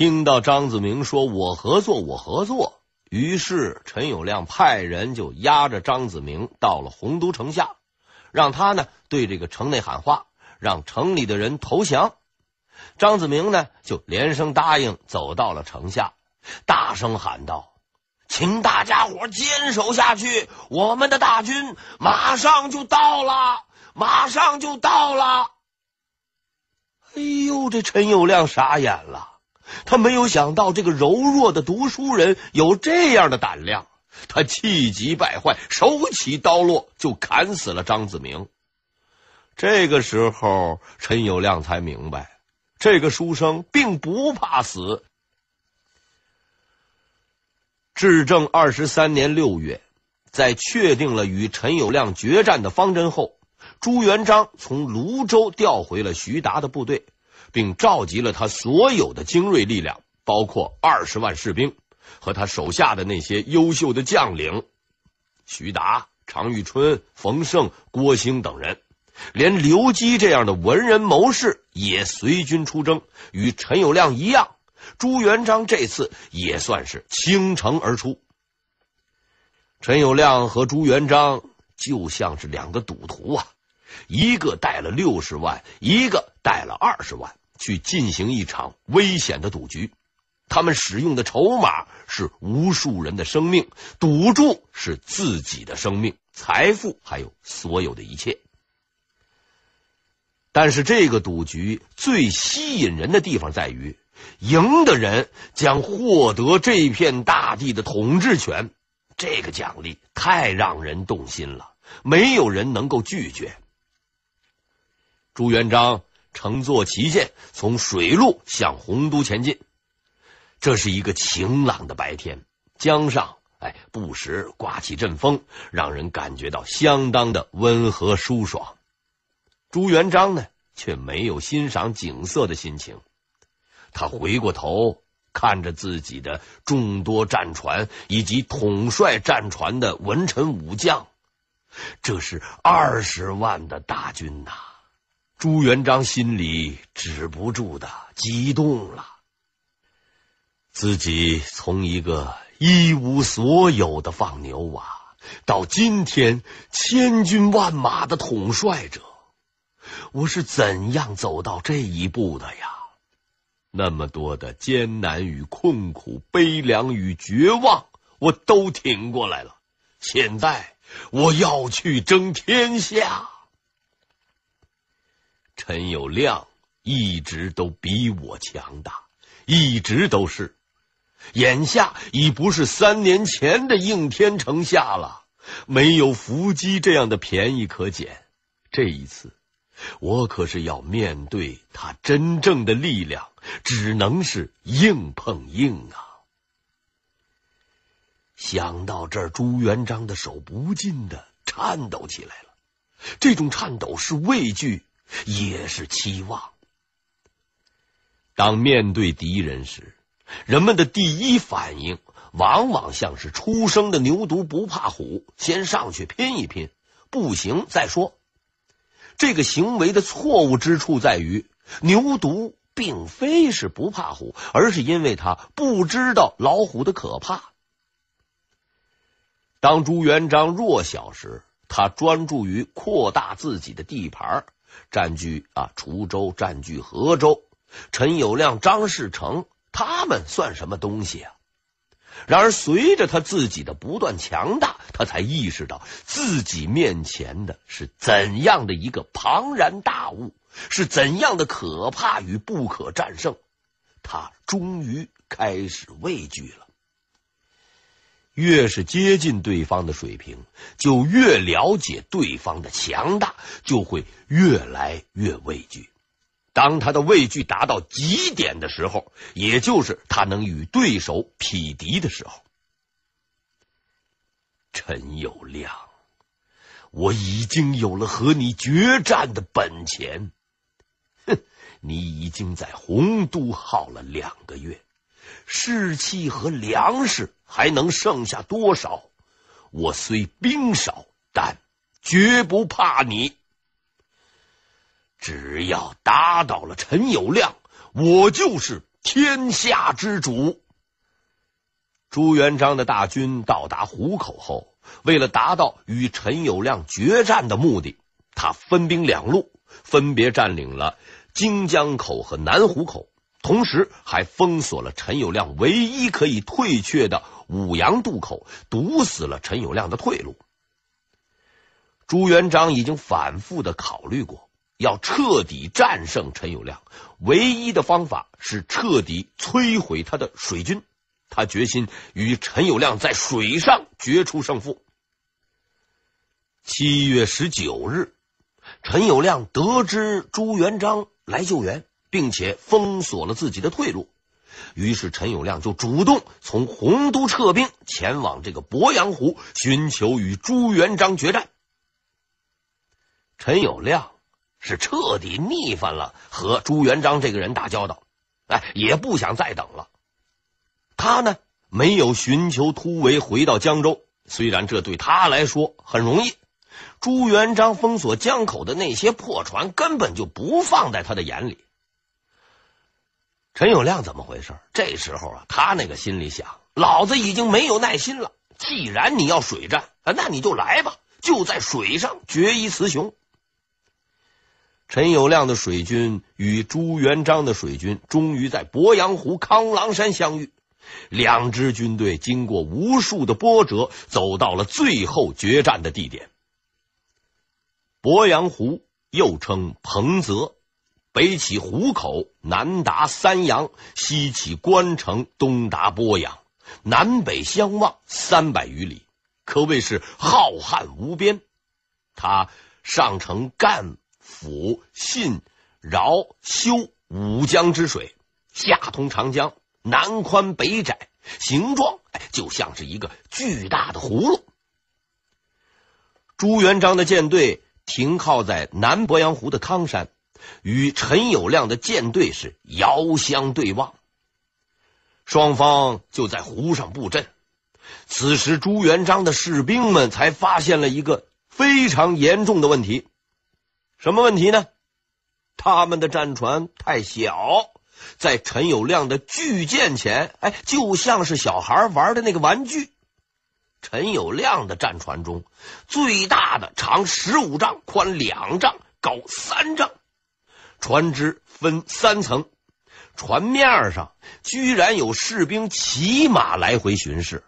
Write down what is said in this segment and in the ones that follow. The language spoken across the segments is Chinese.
听到张子明说“我合作，我合作”，于是陈友谅派人就押着张子明到了洪都城下，让他呢对这个城内喊话，让城里的人投降。张子明呢就连声答应，走到了城下，大声喊道：“请大家伙坚守下去，我们的大军马上就到了，马上就到了。”哎呦，这陈友谅傻眼了。他没有想到这个柔弱的读书人有这样的胆量，他气急败坏，手起刀落就砍死了张子明。这个时候，陈友谅才明白，这个书生并不怕死。至正二十三年六月，在确定了与陈友谅决战的方针后，朱元璋从泸州调回了徐达的部队。并召集了他所有的精锐力量，包括二十万士兵和他手下的那些优秀的将领，徐达、常遇春、冯胜、郭兴等人，连刘基这样的文人谋士也随军出征。与陈友谅一样，朱元璋这次也算是倾城而出。陈友谅和朱元璋就像是两个赌徒啊，一个带了六十万，一个带了二十万。去进行一场危险的赌局，他们使用的筹码是无数人的生命，赌注是自己的生命、财富，还有所有的一切。但是，这个赌局最吸引人的地方在于，赢的人将获得这片大地的统治权，这个奖励太让人动心了，没有人能够拒绝。朱元璋。乘坐旗舰从水路向洪都前进。这是一个晴朗的白天，江上哎不时刮起阵风，让人感觉到相当的温和舒爽。朱元璋呢，却没有欣赏景色的心情。他回过头看着自己的众多战船以及统帅战船的文臣武将，这是二十万的大军呐！朱元璋心里止不住的激动了。自己从一个一无所有的放牛娃，到今天千军万马的统帅者，我是怎样走到这一步的呀？那么多的艰难与困苦、悲凉与绝望，我都挺过来了。现在我要去争天下。陈友谅一直都比我强大，一直都是。眼下已不是三年前的应天城下了，没有伏击这样的便宜可捡。这一次，我可是要面对他真正的力量，只能是硬碰硬啊！想到这儿，朱元璋的手不禁的颤抖起来了。这种颤抖是畏惧。也是期望。当面对敌人时，人们的第一反应往往像是初生的牛犊不怕虎，先上去拼一拼，不行再说。这个行为的错误之处在于，牛犊并非是不怕虎，而是因为他不知道老虎的可怕。当朱元璋弱小时，他专注于扩大自己的地盘占据啊，滁州占据河州，陈友谅、张士诚他们算什么东西啊？然而，随着他自己的不断强大，他才意识到自己面前的是怎样的一个庞然大物，是怎样的可怕与不可战胜。他终于开始畏惧了。越是接近对方的水平，就越了解对方的强大，就会越来越畏惧。当他的畏惧达到极点的时候，也就是他能与对手匹敌的时候。陈友谅，我已经有了和你决战的本钱。哼，你已经在洪都耗了两个月。士气和粮食还能剩下多少？我虽兵少，但绝不怕你。只要打倒了陈友谅，我就是天下之主。朱元璋的大军到达湖口后，为了达到与陈友谅决战的目的，他分兵两路，分别占领了荆江口和南湖口，同时还封锁了陈友谅唯一可以退却的五阳渡口，堵死了陈友谅的退路。朱元璋已经反复的考虑过，要彻底战胜陈友谅，唯一的方法是彻底摧毁他的水军。他决心与陈友谅在水上决出胜负。七月十九日，陈友谅得知朱元璋来救援，并且封锁了自己的退路，于是陈友谅就主动从洪都撤兵，前往这个鄱阳湖，寻求与朱元璋决战。陈友谅是彻底腻烦了和朱元璋这个人打交道，哎，也不想再等了。他呢，没有寻求突围回到江州，虽然这对他来说很容易。朱元璋封锁江口的那些破船根本就不放在他的眼里。陈友谅怎么回事？这时候啊，他那个心里想：老子已经没有耐心了。既然你要水战，那你就来吧，就在水上决一雌雄。陈友谅的水军与朱元璋的水军终于在鄱阳湖康郎山相遇，两支军队经过无数的波折，走到了最后决战的地点。鄱阳湖又称彭泽，北起湖口，南达三阳，西起关城，东达鄱阳，南北相望三百余里，可谓是浩瀚无边。它上承赣。抚、信、饶、修五江之水，下通长江，南宽北窄，形状就像是一个巨大的葫芦。朱元璋的舰队停靠在南鄱阳湖的康山，与陈友谅的舰队是遥相对望，双方就在湖上布阵。此时，朱元璋的士兵们才发现了一个非常严重的问题。什么问题呢？他们的战船太小，在陈友谅的巨舰前，哎，就像是小孩玩的那个玩具。陈友谅的战船中最大的长十五丈，宽两丈，高三丈，船只分三层，船面上居然有士兵骑马来回巡视。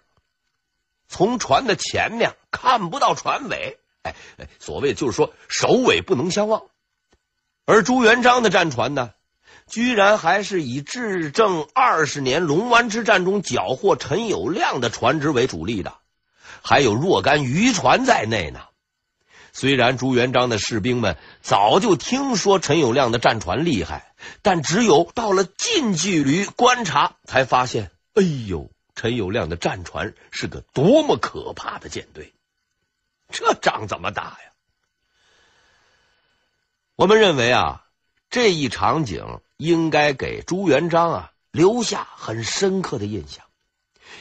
从船的前面看不到船尾。哎哎，所谓就是说首尾不能相望，而朱元璋的战船呢，居然还是以至正二十年龙湾之战中缴获陈友谅的船只为主力的，还有若干渔船在内呢。虽然朱元璋的士兵们早就听说陈友谅的战船厉害，但只有到了近距离观察，才发现，哎呦，陈友谅的战船是个多么可怕的舰队。这仗怎么打呀？我们认为啊，这一场景应该给朱元璋啊留下很深刻的印象。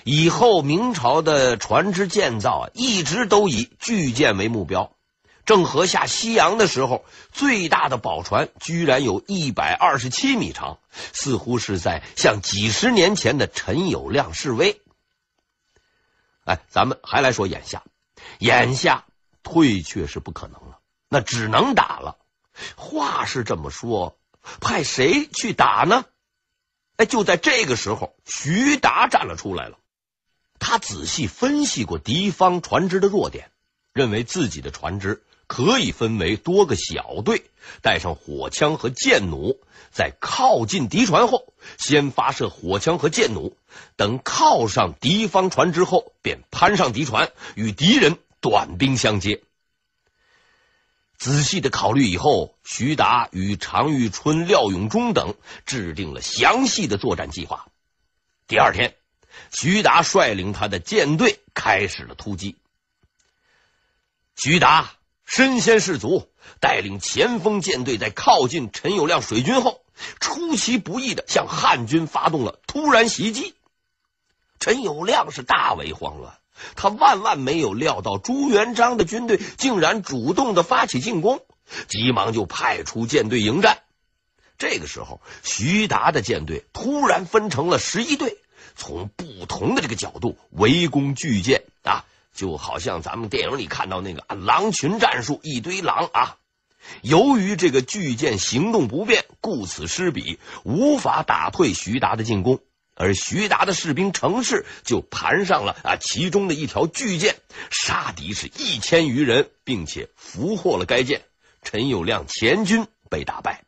以后明朝的船只建造啊，一直都以巨舰为目标。郑和下西洋的时候，最大的宝船居然有一百二十七米长，似乎是在向几十年前的陈友谅示威。哎，咱们还来说眼下。眼下退却是不可能了，那只能打了。话是这么说，派谁去打呢？哎，就在这个时候，徐达站了出来了。他仔细分析过敌方船只的弱点，认为自己的船只可以分为多个小队，带上火枪和箭弩，在靠近敌船后，先发射火枪和箭弩，等靠上敌方船之后，便攀上敌船，与敌人。短兵相接。仔细的考虑以后，徐达与常遇春、廖永忠等制定了详细的作战计划。第二天，徐达率领他的舰队开始了突击。徐达身先士卒，带领前锋舰队在靠近陈友谅水军后，出其不意的向汉军发动了突然袭击。陈友谅是大为慌乱。他万万没有料到朱元璋的军队竟然主动的发起进攻，急忙就派出舰队迎战。这个时候，徐达的舰队突然分成了十一队，从不同的这个角度围攻巨舰啊，就好像咱们电影里看到那个狼群战术，一堆狼啊。由于这个巨舰行动不便，顾此失彼，无法打退徐达的进攻。而徐达的士兵程氏就盘上了啊其中的一条巨舰，杀敌是一千余人，并且俘获了该舰。陈友谅前军被打败。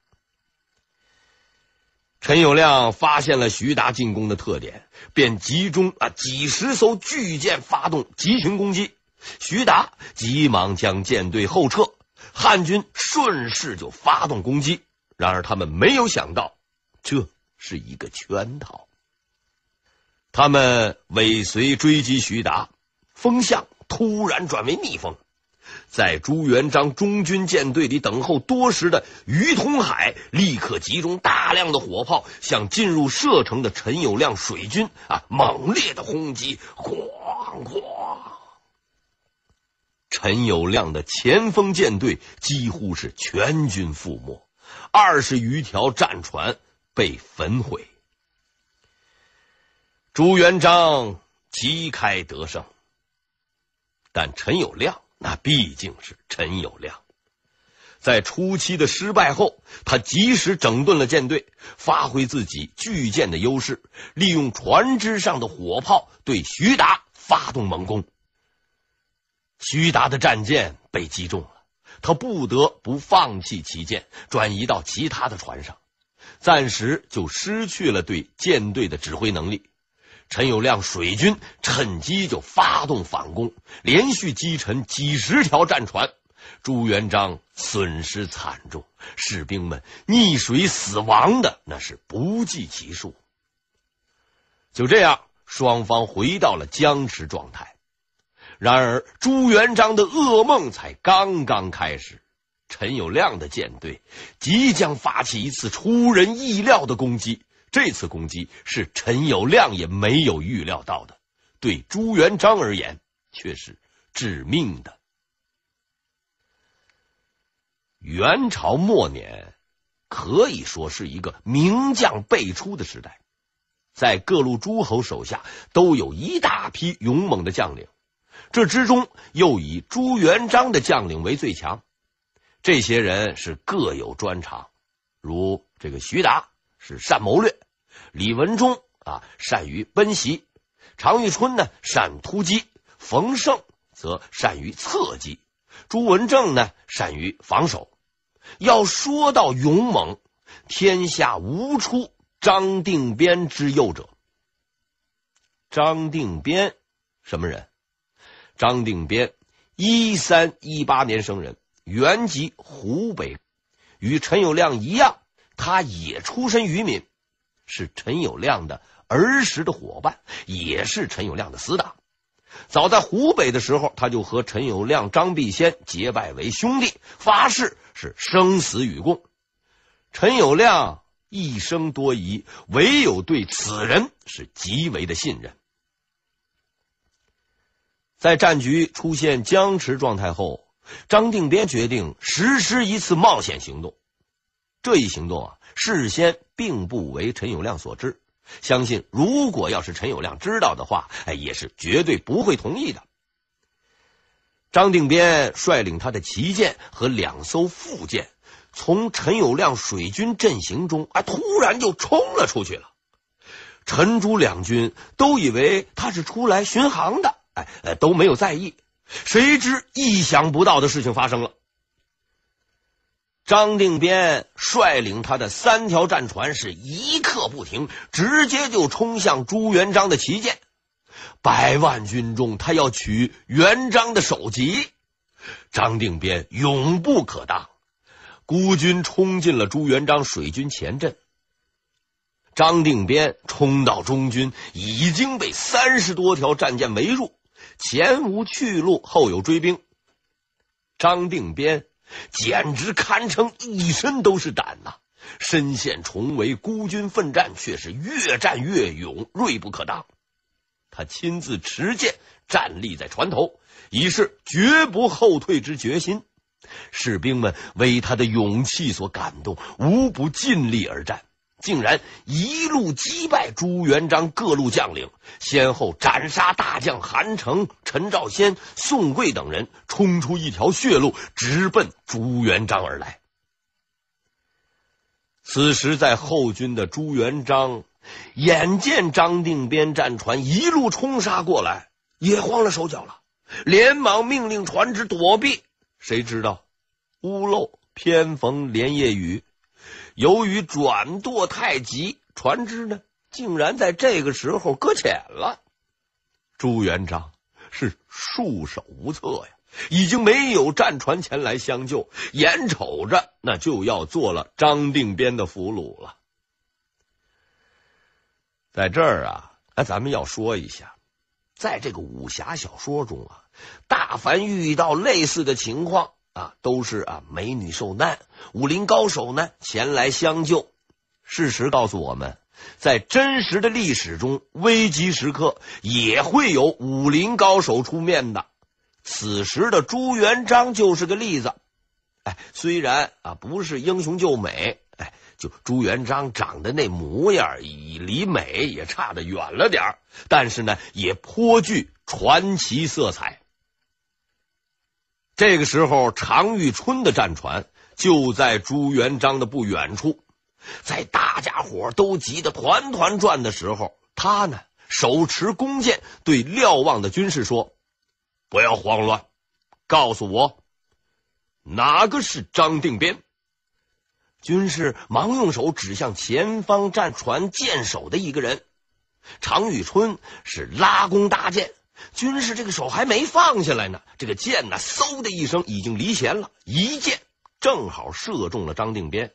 陈友谅发现了徐达进攻的特点，便集中啊几十艘巨舰发动集群攻击。徐达急忙将舰队后撤，汉军顺势就发动攻击。然而他们没有想到，这是一个圈套。他们尾随追击徐达，风向突然转为逆风，在朱元璋中军舰队里等候多时的于通海立刻集中大量的火炮，向进入射程的陈友谅水军啊猛烈的轰击，哐哐！陈友谅的前锋舰队几乎是全军覆没，二十余条战船被焚毁。朱元璋旗开得胜，但陈友谅那毕竟是陈友谅，在初期的失败后，他及时整顿了舰队，发挥自己巨舰的优势，利用船只上的火炮对徐达发动猛攻。徐达的战舰被击中了，他不得不放弃旗舰，转移到其他的船上，暂时就失去了对舰队的指挥能力。陈友谅水军趁机就发动反攻，连续击沉几十条战船，朱元璋损失惨重，士兵们溺水死亡的那是不计其数。就这样，双方回到了僵持状态。然而，朱元璋的噩梦才刚刚开始，陈友谅的舰队即将发起一次出人意料的攻击。这次攻击是陈友谅也没有预料到的，对朱元璋而言却是致命的。元朝末年可以说是一个名将辈出的时代，在各路诸侯手下都有一大批勇猛的将领，这之中又以朱元璋的将领为最强。这些人是各有专长，如这个徐达是善谋略。李文忠啊，善于奔袭；常遇春呢，善突击；冯胜则善于侧击；朱文正呢，善于防守。要说到勇猛，天下无出张定边之右者。张定边什么人？张定边一三一八年生人，原籍湖北，与陈友谅一样，他也出身渔民。是陈友谅的儿时的伙伴，也是陈友谅的死党。早在湖北的时候，他就和陈友谅、张必先结拜为兄弟，发誓是生死与共。陈友谅一生多疑，唯有对此人是极为的信任。在战局出现僵持状态后，张定边决定实施一次冒险行动。这一行动啊。事先并不为陈友谅所知，相信如果要是陈友谅知道的话，哎，也是绝对不会同意的。张定边率领他的旗舰和两艘副舰，从陈友谅水军阵型中啊，突然就冲了出去了。陈朱两军都以为他是出来巡航的，哎，都没有在意。谁知意想不到的事情发生了。张定边率领他的三条战船是一刻不停，直接就冲向朱元璋的旗舰。百万军中，他要取元璋的首级。张定边勇不可当，孤军冲进了朱元璋水军前阵。张定边冲到中军，已经被三十多条战舰围住，前无去路，后有追兵。张定边。简直堪称一身都是胆呐！身陷重围，孤军奋战，却是越战越勇，锐不可当。他亲自持剑站立在船头，以示绝不后退之决心。士兵们为他的勇气所感动，无不尽力而战，竟然一路击败朱元璋各路将领，先后斩杀大将韩城、陈兆先、宋贵等人，冲出一条血路，直奔朱元璋而来。此时，在后军的朱元璋眼见张定边战船一路冲杀过来，也慌了手脚了，连忙命令船只躲避。谁知道屋漏偏逢连夜雨，由于转舵太急，船只呢竟然在这个时候搁浅了。朱元璋是束手无策呀。已经没有战船前来相救，眼瞅着那就要做了张定边的俘虏了。在这儿啊，那咱们要说一下，在这个武侠小说中啊，大凡遇到类似的情况啊，都是啊美女受难，武林高手呢前来相救。事实告诉我们，在真实的历史中，危急时刻也会有武林高手出面的。此时的朱元璋就是个例子，哎，虽然啊不是英雄救美，哎，就朱元璋长得那模样，离美也差得远了点但是呢，也颇具传奇色彩。这个时候，常遇春的战船就在朱元璋的不远处，在大家伙都急得团团转的时候，他呢手持弓箭，对瞭望的军士说。不要慌乱，告诉我哪个是张定边？军士忙用手指向前方战船舰首的一个人。常遇春是拉弓搭箭，军士这个手还没放下来呢，这个箭呢，嗖的一声已经离弦了，一箭正好射中了张定边。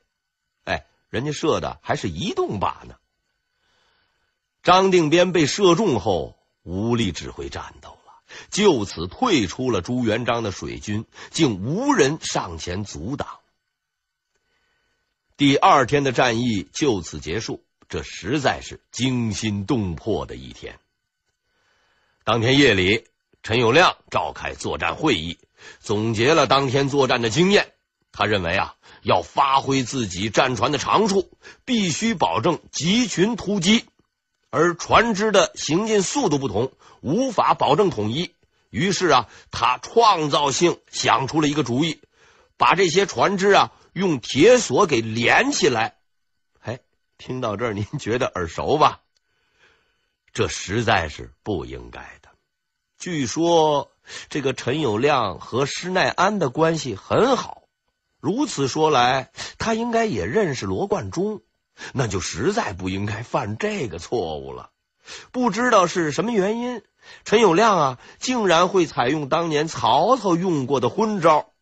哎，人家射的还是移动靶呢。张定边被射中后，无力指挥战斗了。就此退出了朱元璋的水军，竟无人上前阻挡。第二天的战役就此结束，这实在是惊心动魄的一天。当天夜里，陈友谅召开作战会议，总结了当天作战的经验。他认为啊，要发挥自己战船的长处，必须保证集群突击。而船只的行进速度不同，无法保证统一。于是啊，他创造性想出了一个主意，把这些船只啊用铁索给连起来。哎，听到这儿，您觉得耳熟吧？这实在是不应该。据说这个陈友谅和施耐庵的关系很好，如此说来，他应该也认识罗贯中。那就实在不应该犯这个错误了。不知道是什么原因，陈友谅啊，竟然会采用当年曹操用过的昏招。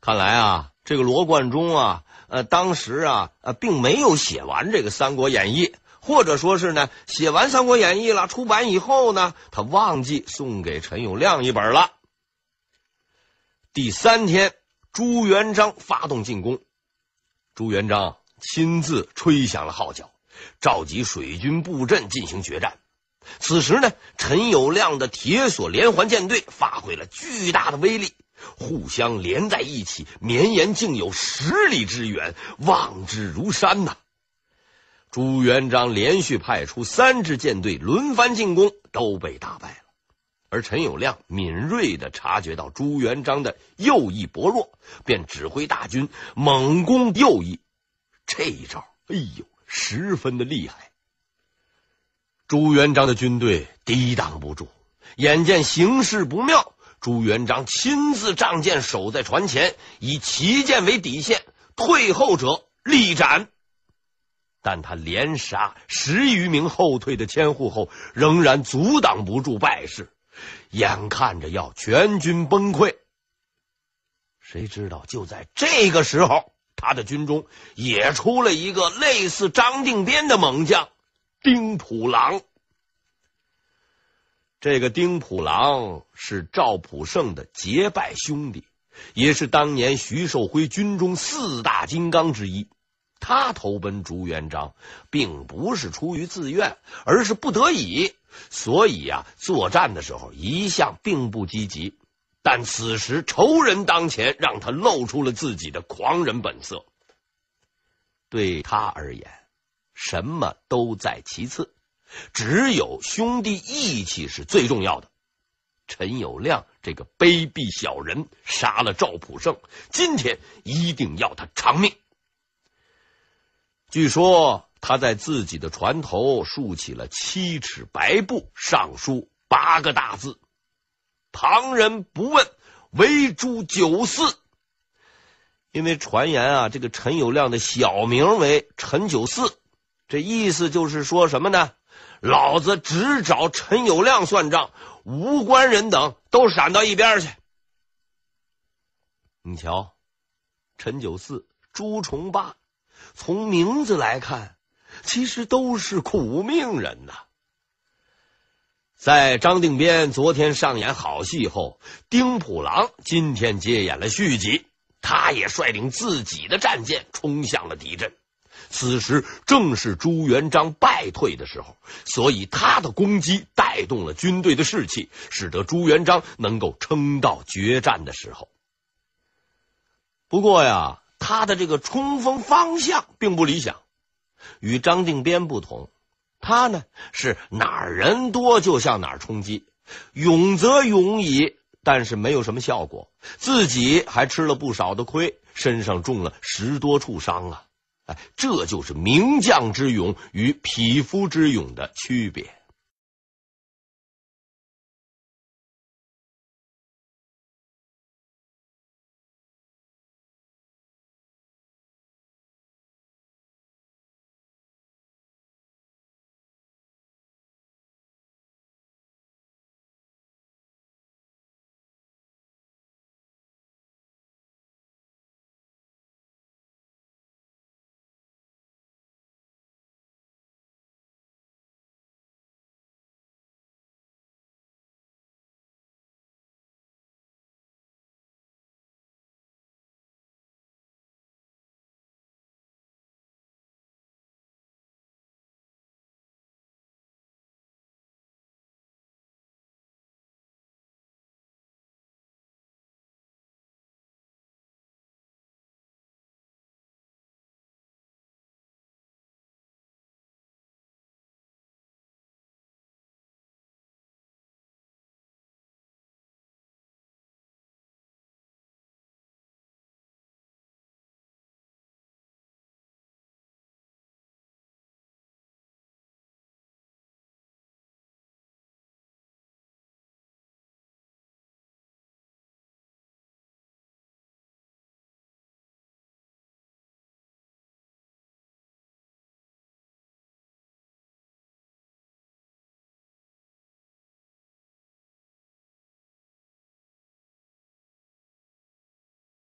看来啊，这个罗贯中啊，呃，当时啊，并没有写完这个《三国演义》，或者说是呢，写完《三国演义》了，出版以后呢，他忘记送给陈友谅一本了。第三天，朱元璋发动进攻，朱元璋。亲自吹响了号角，召集水军布阵进行决战。此时呢，陈友谅的铁索连环舰队发挥了巨大的威力，互相连在一起，绵延竟有十里之远，望之如山呐。朱元璋连续派出三支舰队轮番进攻，都被打败了。而陈友谅敏锐的察觉到朱元璋的右翼薄弱，便指挥大军猛攻右翼。这一招，哎呦，十分的厉害。朱元璋的军队抵挡不住，眼见形势不妙，朱元璋亲自仗剑守在船前，以旗舰为底线，退后者力斩。但他连杀十余名后退的千户后，仍然阻挡不住败势，眼看着要全军崩溃。谁知道，就在这个时候。他的军中也出了一个类似张定边的猛将丁普郎。这个丁普郎是赵普胜的结拜兄弟，也是当年徐寿辉军中四大金刚之一。他投奔朱元璋，并不是出于自愿，而是不得已。所以呀，作战的时候一向并不积极。但此时仇人当前，让他露出了自己的狂人本色。对他而言，什么都在其次，只有兄弟义气是最重要的。陈友谅这个卑鄙小人杀了赵普胜，今天一定要他偿命。据说他在自己的船头竖起了七尺白布，上书八个大字：“旁人不问，唯诛九四。”因为传言啊，这个陈友谅的小名为陈九四，这意思就是说什么呢？老子只找陈友谅算账。无关人等都闪到一边去。你瞧，陈九四、朱重八，从名字来看，其实都是苦命人呐。在张定边昨天上演好戏后，丁普郎今天接演了续集，他也率领自己的战舰冲向了敌阵。此时正是朱元璋败退的时候，所以他的攻击带动了军队的士气，使得朱元璋能够撑到决战的时候。不过呀，他的这个冲锋方向并不理想，与张定边不同，他呢是哪儿人多就向哪儿冲击，勇则勇矣，但是没有什么效果，自己还吃了不少的亏，身上中了十多处伤啊。哎，这就是名将之勇与匹夫之勇的区别。